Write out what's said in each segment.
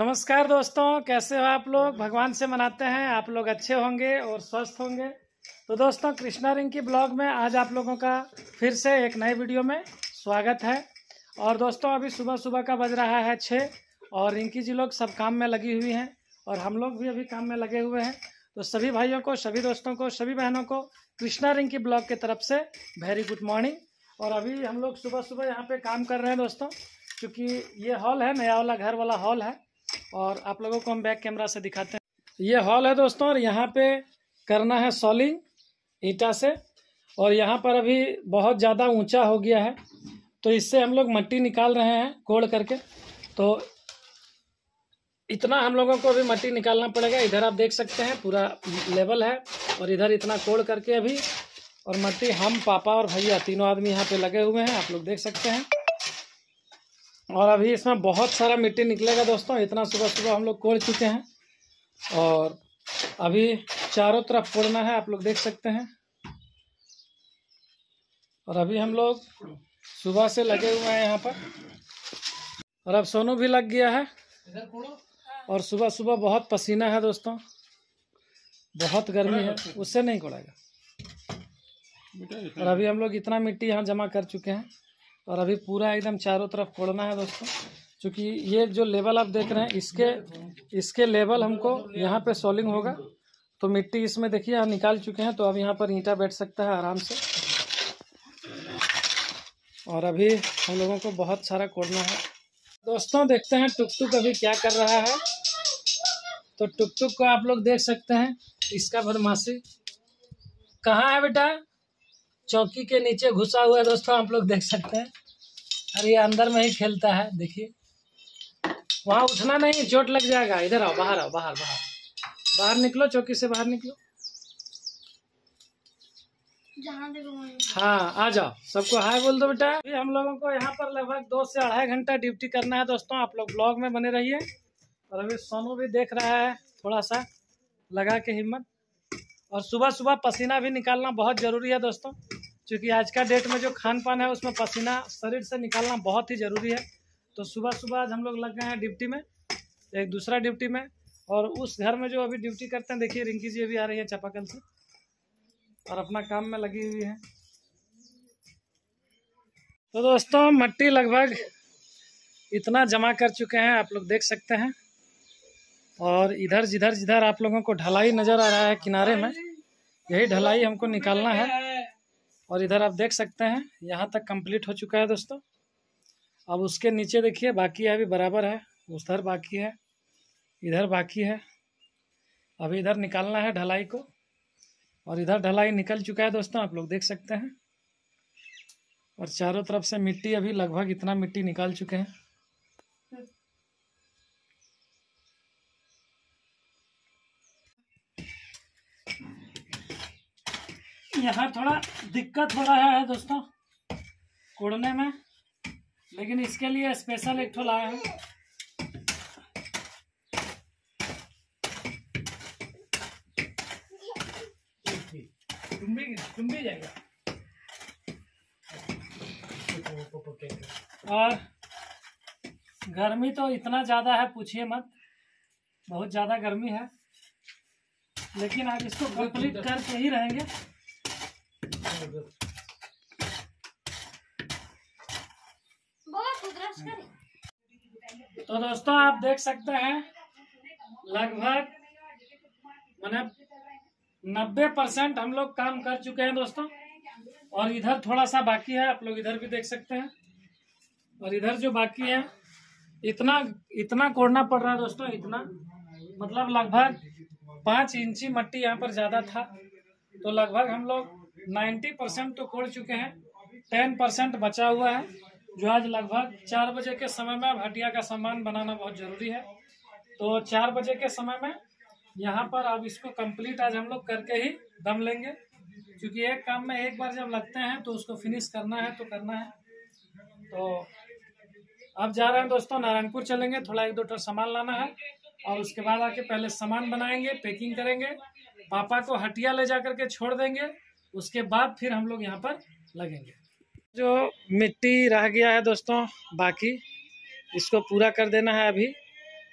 नमस्कार दोस्तों, कैसे हो आप लोग? भगवान से मनाते हैं, आप लोग अच्छे होंगे और स्वस्थ होंगे। तो दोस्तों, कृष्णा रिंकी ब्लॉग में आज आप लोगों का फिर से एक नए वीडियो में स्वागत है। और दोस्तों, अभी सुबह सुबह का बज रहा है छः और रिंकी जी लोग सब काम में लगी हुई हैं और हम लोग भी अभी काम में लगे हुए हैं। तो सभी भाइयों को, सभी दोस्तों को, सभी बहनों को कृष्णा रिंग की ब्लॉग की तरफ़ से वेरी गुड मॉर्निंग और अभी हम लोग सुबह सुबह यहाँ पे काम कर रहे हैं दोस्तों, क्योंकि ये हॉल है नया वाला घर वाला हॉल है। और आप लोगों को हम बैक कैमरा से दिखाते हैं। ये हॉल है दोस्तों, और यहाँ पे करना है सॉलिंग ईटा से। और यहाँ पर अभी बहुत ज़्यादा ऊँचा हो गया है तो इससे हम लोग मट्टी निकाल रहे हैं कोड़ करके। तो इतना हम लोगों को अभी मट्टी निकालना पड़ेगा। इधर आप देख सकते हैं, पूरा लेवल है, और इधर इतना कोड़ करके अभी, और मट्टी हम पापा और भैया तीनों आदमी यहाँ पे लगे हुए हैं, आप लोग देख सकते हैं। और अभी इसमें बहुत सारा मिट्टी निकलेगा दोस्तों इतना सुबह सुबह हम लोग कोड़ चुके हैं। और अभी चारों तरफ़ कोड़ना है आप लोग देख सकते हैं। और अभी हम लोग सुबह से लगे हुए हैं यहाँ पर। और अब सोनू भी लग गया है। और सुबह सुबह बहुत पसीना है दोस्तों। बहुत गर्मी है उससे नहीं कोड़ेगा और अभी हम लोग इतना मिट्टी यहाँ जमा कर चुके हैं। और अभी पूरा एकदम चारों तरफ़ कोड़ना है दोस्तों। क्योंकि ये जो लेवल आप देख रहे हैं, इसके इसके लेवल हमको यहाँ पे सोलिंग होगा। तो मिट्टी इसमें देखिए, हम निकाल चुके हैं तो अब यहाँ पर ईंटा बैठ सकता है आराम से। और अभी हम लोगों को बहुत सारा कोड़ना है। दोस्तों, देखते हैं टुक टुक अभी क्या कर रहा है। तो टुक टुक को आप लोग देख सकते हैं, इसका बदमाशी। कहाँ है बेटा? चौकी के नीचे घुसा हुआ है दोस्तों आप लोग देख सकते हैं। और ये अंदर में ही खेलता है देखिए। वहाँ उठना नहीं चोट लग जाएगा। इधर आओ बाहर आओ बाहर बाहर। बाहर निकलो चौकी से बाहर निकलो। हाँ आ जाओ। सबको हाय बोल दो बेटा। अभी हम लोगों को यहाँ पर लगभग दो से अढ़ाई घंटा ड्यूटी करना है दोस्तों। आप लोग ब्लॉग में बने रहिए। और अभी सोनू भी देख रहा है थोड़ा सा लगा के हिम्मत। और सुबह सुबह पसीना भी निकालना बहुत ज़रूरी है दोस्तों। क्योंकि आज का डेट में जो खान पान है, उसमें पसीना शरीर से निकालना बहुत ही ज़रूरी है। तो सुबह सुबह आज हम लोग लग गए हैं ड्यूटी में, एक दूसरा ड्यूटी में, और उस घर में जो अभी ड्यूटी करते हैं, देखिए रिंकी जी अभी आ रही है चापाकल से, और अपना काम में लगी हुई है। तो दोस्तों, मट्टी लगभग इतना जमा कर चुके हैं, आप लोग देख सकते हैं। और इधर जिधर जिधर आप लोगों को ढलाई नज़र आ रहा है किनारे में। यही ढलाई हमको निकालना है। और इधर आप देख सकते हैं, यहाँ तक कंप्लीट हो चुका है दोस्तों। अब उसके नीचे देखिए, बाकी अभी बराबर है, उधर बाकी है, इधर बाकी है। अभी इधर निकालना है ढलाई को, और इधर ढलाई निकल चुका है दोस्तों, आप लोग देख सकते हैं। और चारों तरफ़ से मिट्टी अभी लगभग इतना मिट्टी निकाल चुके हैं। यहाँ थोड़ा दिक्कत हो रहा है दोस्तों कोड़ने में लेकिन इसके लिए स्पेशल एक ठो लाए हैं। तुम भी तुम भी जाएगा। और गर्मी तो इतना ज़्यादा है पूछिए मत। बहुत ज़्यादा गर्मी है लेकिन आज इसको कंप्लीट करके ही रहेंगे। तो दोस्तों, आप देख सकते हैं, लगभग मैंने नब्बे परसेंट हम लोग काम कर चुके हैं दोस्तों। और इधर थोड़ा सा बाकी है, आप लोग इधर भी देख सकते हैं। और इधर जो बाकी है, इतना इतना कोड़ना पड़ रहा है दोस्तों, इतना। मतलब लगभग पाँच इंची मट्टी यहाँ पर ज़्यादा था। तो लगभग हम लोग नाइन्टी परसेंट तो खोल चुके हैं, टेन परसेंट बचा हुआ है, जो आज लगभग चार बजे के समय में हटिया का सामान बनाना बहुत ज़रूरी है। तो चार बजे के समय में यहाँ पर अब इसको कंप्लीट आज हम लोग करके ही दम लेंगे, क्योंकि एक काम में एक बार जब लगते हैं तो उसको फिनिश करना है तो करना है। तो अब जा रहे हैं दोस्तों, नारायणपुर चलेंगे, थोड़ा एक दो टो सामान लाना है, और उसके बाद आके पहले सामान बनाएँगे पैकिंग करेंगे। पापा को हटिया ले जा करके छोड़ देंगे उसके बाद फिर हम लोग यहाँ पर लगेंगे। जो मिट्टी रह गया है दोस्तों, बाकी, इसको पूरा कर देना है अभी।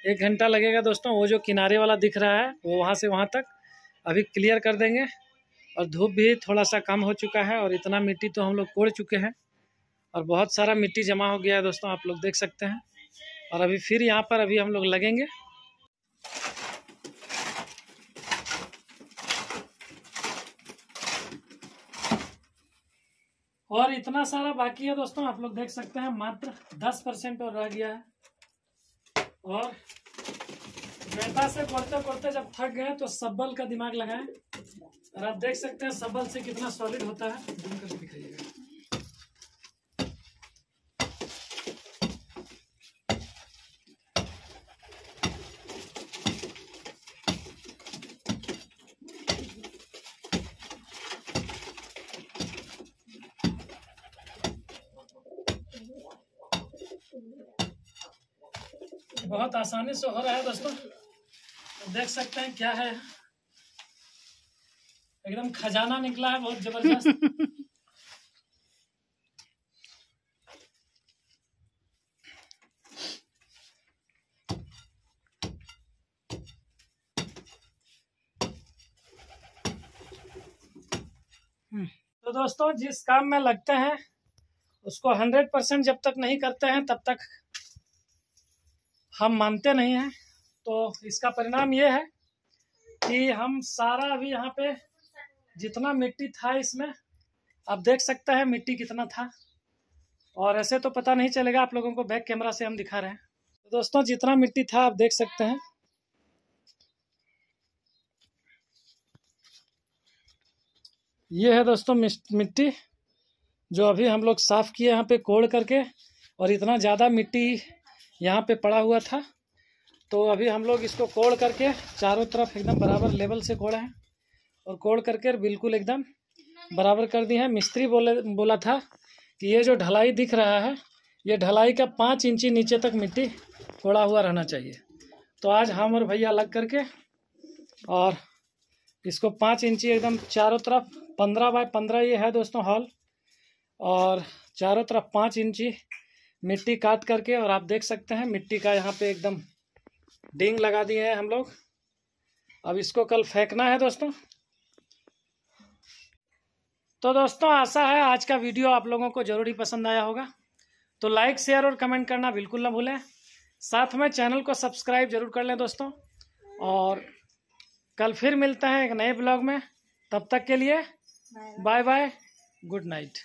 एक घंटा लगेगा दोस्तों, वो जो किनारे वाला दिख रहा है, वो वहाँ से वहाँ तक अभी क्लियर कर देंगे। और धूप भी थोड़ा सा कम हो चुका है और इतना मिट्टी तो हम लोग कोड़ चुके हैं। और बहुत सारा मिट्टी जमा हो गया है दोस्तों, आप लोग देख सकते हैं। और अभी फिर यहाँ पर अभी हम लोग लगेंगे। और इतना सारा बाकी है दोस्तों, आप लोग देख सकते हैं, मात्र दस परसेंट और रह गया है। और मेहता से पढ़ते पढ़ते जब थक गए तो सब्बल का दिमाग लगाएँ। और आप देख सकते हैं, सब्बल से कितना सॉलिड होता है। बहुत आसानी से हो रहा है दोस्तों। देख सकते हैं क्या है। एकदम खजाना निकला है, बहुत ज़बरदस्त। तो दोस्तों, जिस काम में लगते हैं, उसको हंड्रेड परसेंट जब तक नहीं करते हैं, तब तक हम मानते नहीं हैं। तो इसका परिणाम ये है कि हम सारा अभी यहाँ पे जितना मिट्टी था इसमें, आप देख सकते हैं मिट्टी कितना था। और ऐसे तो पता नहीं चलेगा, आप लोगों को बैक कैमरा से हम दिखा रहे हैं। तो दोस्तों, जितना मिट्टी था, आप देख सकते हैं। ये है दोस्तों मिट्टी, जो अभी हम लोग साफ़ किए यहाँ पे कोड़ करके, और इतना ज़्यादा मिट्टी यहाँ पे पड़ा हुआ था। तो अभी हम लोग इसको कोड़ करके चारों तरफ़ एकदम बराबर लेवल से कोड़ा है। और कोड़ करके बिल्कुल एकदम बराबर कर दिए हैं। मिस्त्री बोले, बोला था कि ये जो ढलाई दिख रहा है, ये ढलाई का पाँच इंची नीचे तक मिट्टी कोड़ा हुआ रहना चाहिए। तो आज हम और भैया लग करके और इसको पाँच इंची एकदम चारों तरफ़, पंद्रह बाय पंद्रह ये है दोस्तों हॉल। और चारों तरफ़ पाँच इंची मिट्टी काट करके और आप देख सकते हैं मिट्टी का यहाँ पे एकदम डिंग लगा दिए हैं हम लोग। अब इसको कल फेंकना है दोस्तों। तो दोस्तों आशा है आज का वीडियो आप लोगों को ज़रूर ही पसंद आया होगा। तो लाइक शेयर और कमेंट करना बिल्कुल ना भूलें। साथ में चैनल को सब्सक्राइब ज़रूर कर लें दोस्तों। और कल फिर मिलते हैं एक नए ब्लॉग में। तब तक के लिए बाय बाय गुड नाइट।